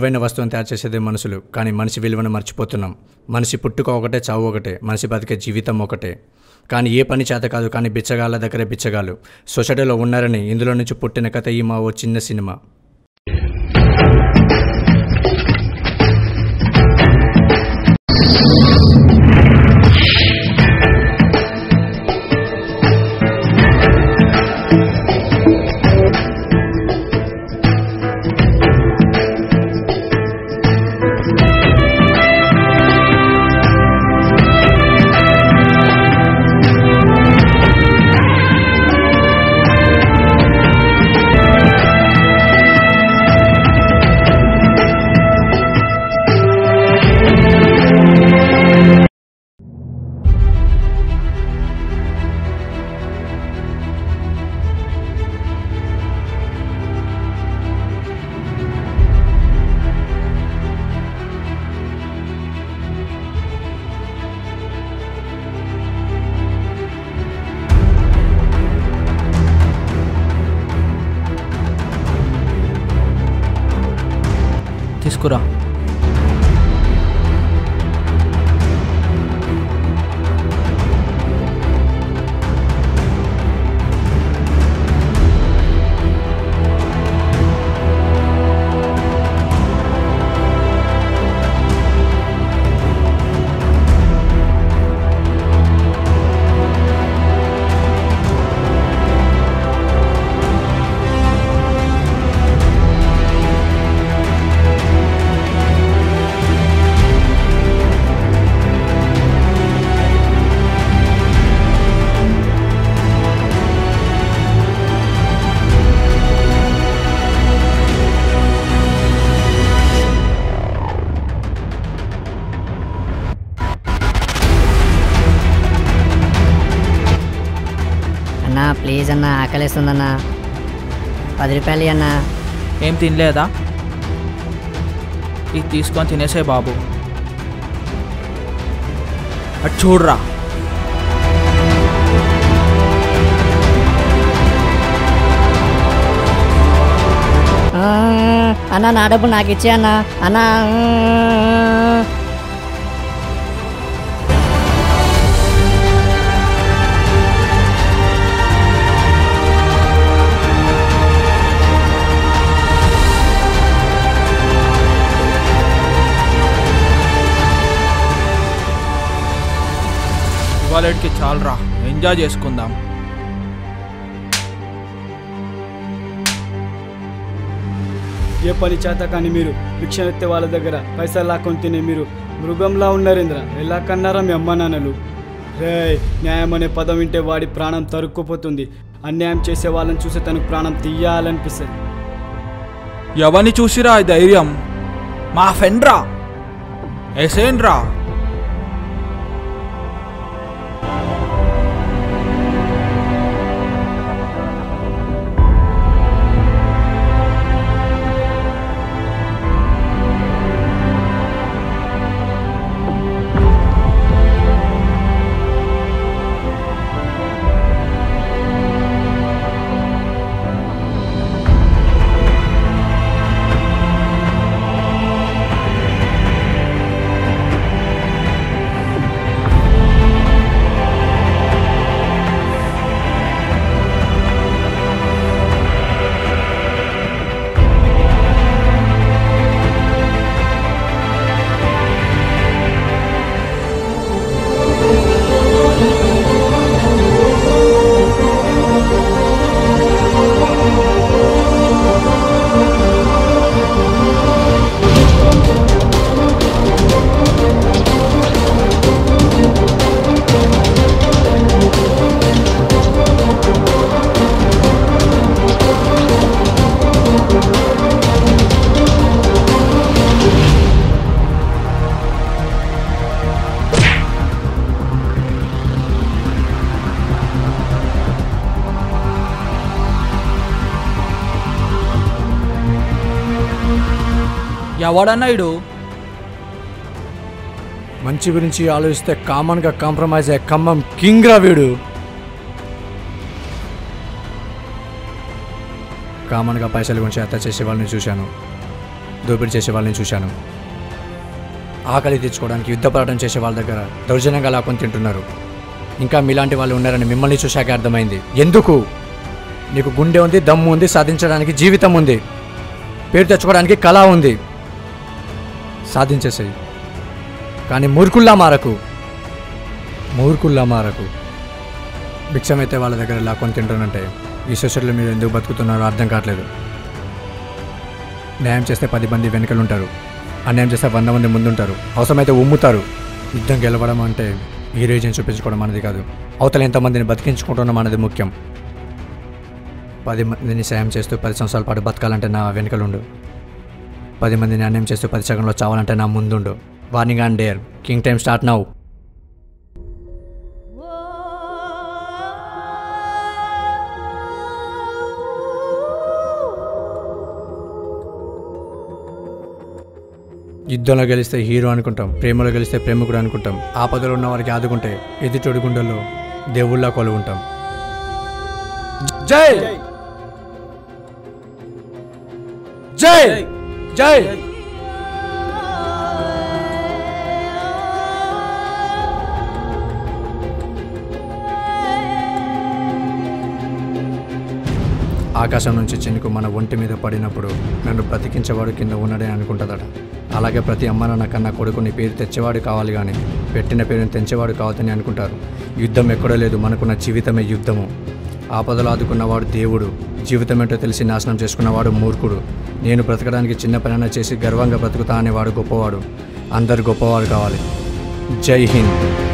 విలువైన వస్తువును తయారు చేసేదే మనుషులు. కానీ మనిషి విలువను మర్చిపోతున్నాం. మనిషి పుట్టుక ఒకటే చావు ఒకటే మనిషి బతికే జీవితం ఒకటే. కానీ ఏ పని చేత కాదు కానీ బిచ్చగాళ్ళ దగ్గరే బిచ్చగాళ్ళు. సొసైటీలో ఉన్నారని ఇందులో నుంచి పుట్టిన కథ ఈ మా ఓ చిన్న సినిమా. முஸ்குரா అన్న ఆకలిస్తుందన్నా. పది రూపాయలు అన్నా ఏం తినలేదా? ఇది తీసుకొని తినేసే బాబు. అటు చూడరా. అన్నా నా డబ్బులు నాకు ఇచ్చే అన్నా అన్నా చాలరా ఎంజాయ్ చేసుకుందాం. ఏ పని చేత కానీ మీరు భిక్షనెత్తే వాళ్ళ దగ్గర పైసలు లాక్కొని తినే మీరు మృగంలా ఉన్నారేంద్ర ఎలా కన్నారా మీ అమ్మ నాన్నలు? రే న్యాయం అనే పదం వింటే వాడి ప్రాణం తరుక్కుపోతుంది. అన్యాయం చేసే వాళ్ళని చూసి తనకు ప్రాణం తీయాలనిపిస్తుంది. ఎవరిని చూసిరా ధైర్యం? మా ఫ్రెండ్ రా ఎసేండ్రా ఎవడన్నాయుడు? మంచి గురించి ఆలోచిస్తే కామన్గా కాంప్రమైజ్ అయ్యే ఖమ్మం కింగ్ రా వీడు. కామన్గా పైసల గురించి హత్య చేసే వాళ్ళని చూశాను. దోపిడీ చేసే వాళ్ళని చూశాను. ఆకలి తెచ్చుకోవడానికి యుద్ధ పోరాటం చేసే వాళ్ళ దగ్గర దౌర్జన్యంగా లాక్కొని తింటున్నారు. ఇంకా మీలాంటి వాళ్ళు ఉన్నారని మిమ్మల్ని చూశాక అర్థమైంది. ఎందుకు? నీకు గుండె ఉంది దమ్ము ఉంది సాధించడానికి జీవితం ఉంది. పేరు తెచ్చుకోవడానికి కళ ఉంది. సాధించేసేయి కానీ మూర్ఖుల్లా మారకు మూర్ఖుల్లా మారకు భిక్షమైతే వాళ్ళ దగ్గర లాక్కొని తింటానంటే ఈ సొసైటీలో మీరు ఎందుకు బతుకుతున్నారో అర్థం కావట్లేదు. న్యాయం చేస్తే పది మంది వెనుకలు ఉంటారు అన్యాయం చేస్తే వంద మంది ముందుంటారు. అవసరమైతే ఉమ్ముతారు. యుద్ధం గెలవడం అంటే ఈ రీజన్ చూపించుకోవడం అనేది కాదు. అవతల ఎంతమందిని బతికించుకుంటున్నాం అనేది ముఖ్యం. పది మందిని సాయం చేస్తూ పది సంవత్సరాల పాటు బతకాలంటే నా వెనుకలుండు. పది మందిని నిర్ణయం చేస్తూ పది సెకండ్లో చావాలంటే నా ముందుండు. Warning and dare king time start now యుద్ధంలో గెలిస్తే హీరో అనుకుంటాం ప్రేమలో గెలిస్తే ప్రేమికుడు అనుకుంటాం ఆపదలో ఉన్న వారికి ఆదుకుంటే ఎదుటొడి గుండెల్లో దేవుళ్ళ కొలువుంటాం. జై! జై! జై. ఆకాశం నుంచి చినుకు మన ఒంటి మీద పడినప్పుడు నన్ను బ్రతికించేవాడు కింద ఉన్నాడే అనుకుంటుందట. అలాగే ప్రతి అమ్మ నాన్న కన్నా కొడుకుని పేరు తెచ్చేవాడు కావాలి కానీ పెట్టిన పేరుని తెంచేవాడు కావద్దని అనుకుంటారు. యుద్ధం ఎక్కడో లేదు మనకున్న జీవితమే యుద్ధము. ఆపదలు ఆదుకున్నవాడు దేవుడు. జీవితం ఏంటో తెలిసి నాశనం చేసుకున్నవాడు మూర్ఖుడు. నేను బ్రతకడానికి చిన్న పనైనా చేసి గర్వంగా బ్రతుకుతా అనేవాడు గొప్పవాడు. అందరు గొప్పవాడు కావాలి. జై హింద్.